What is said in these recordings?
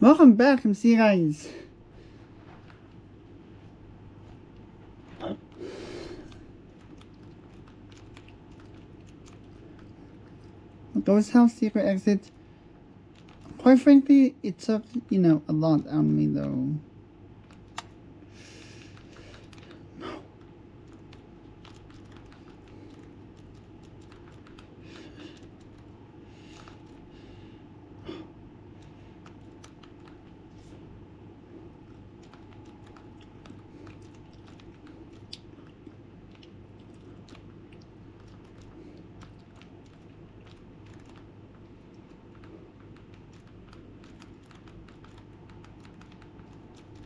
Welcome back, you guys. Ghost House Secret Exit. Quite frankly, it took, you know, a lot of me though.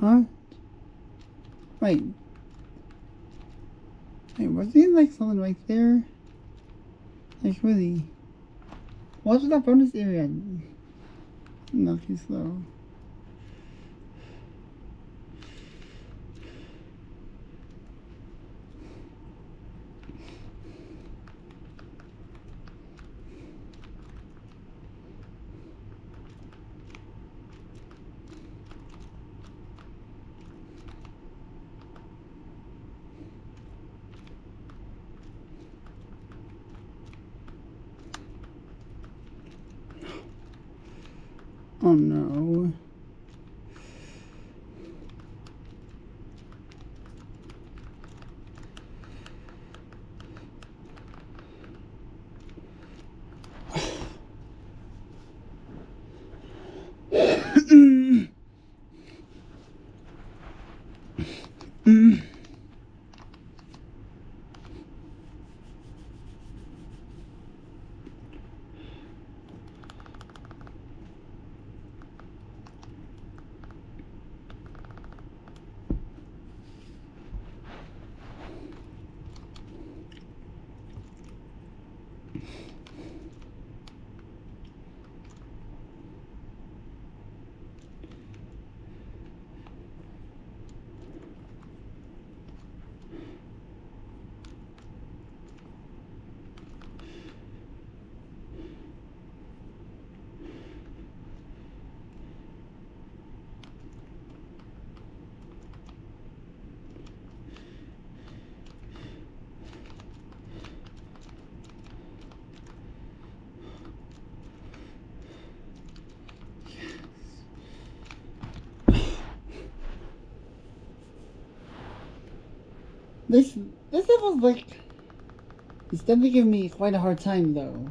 Huh? Wait. Wait, was there like something right there? Like really? What's that bonus area? Not too slow. Mm. This this level's like it's definitely giving me quite a hard time though.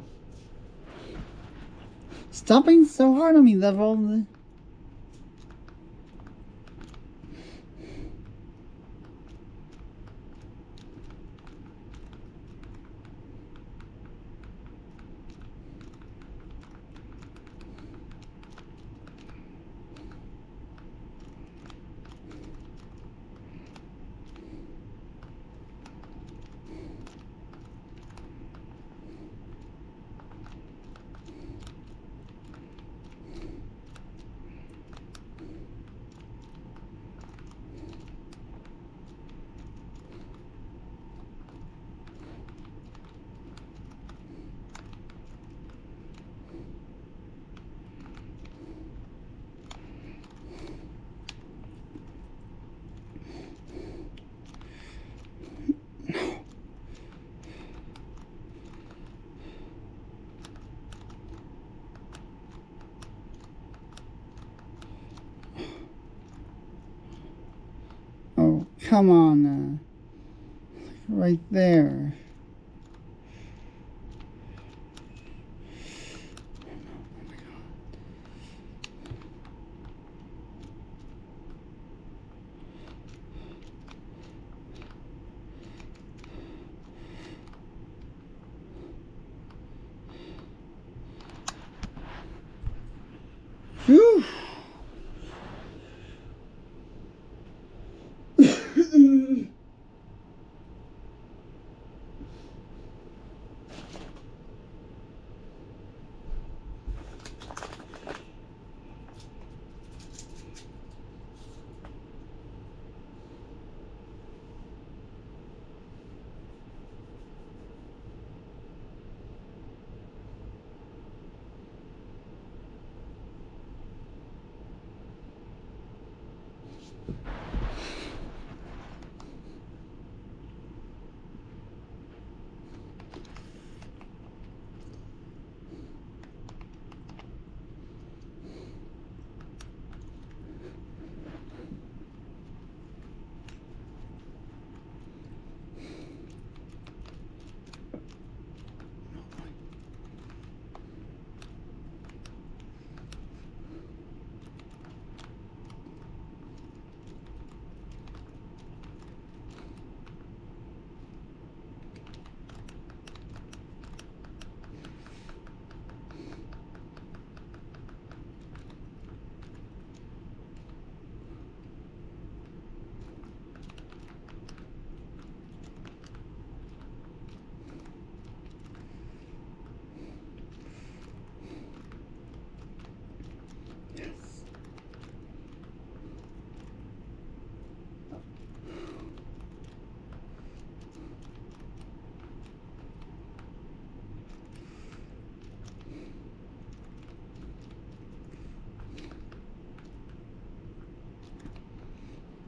Stopping so hard on me level. Oh, come on. Uh, right there. Whew.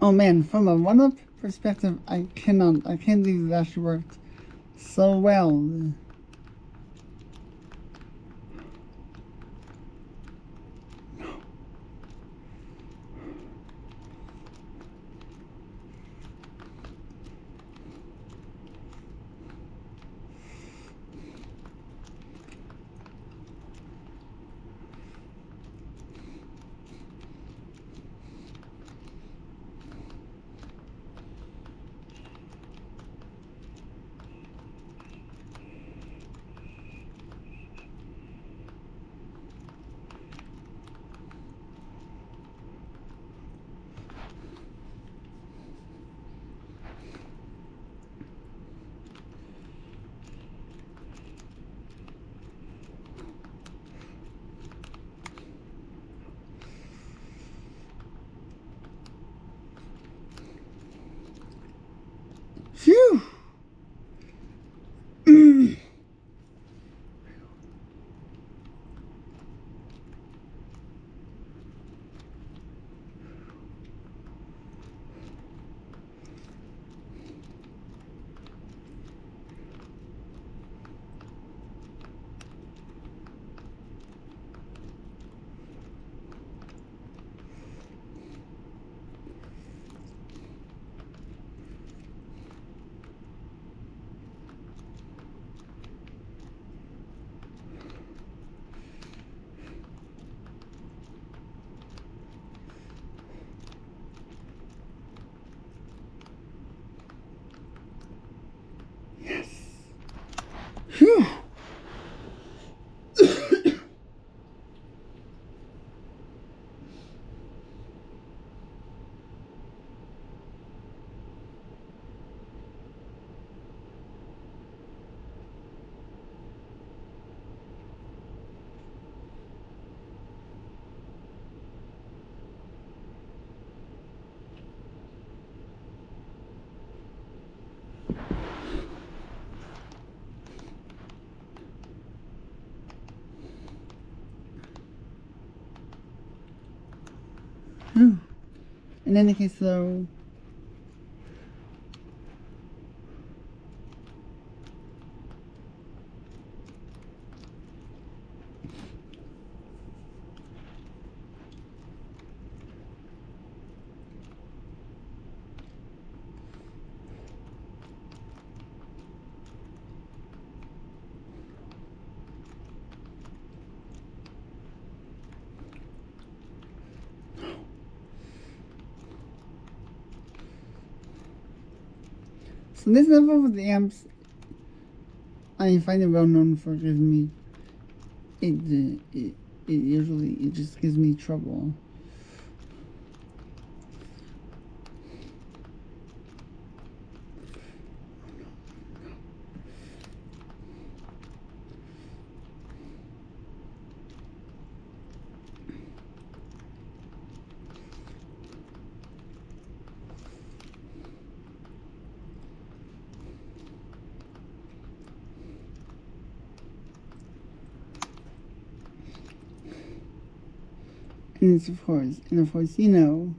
Oh man, from a one-up perspective, I cannot, I can't believe that actually worked so well. Phew. In any case, though, So this level of the amps, I find it well known for giving me, it, it, it usually, it just gives me trouble. And it's of course, and of course, you know.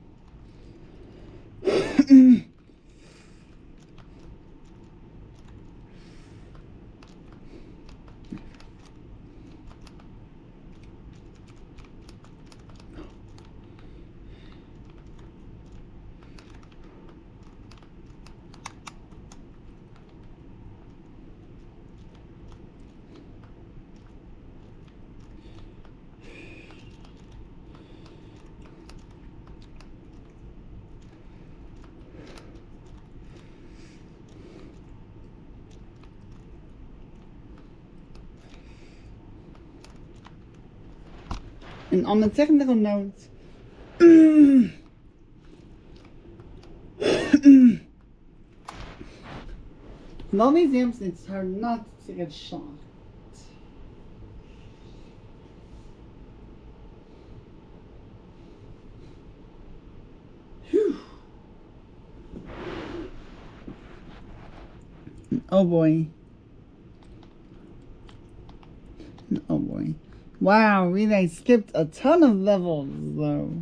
And on the technical with all these it's hard not to get shocked. Whew. Oh boy. Wow, we like skipped a ton of levels though.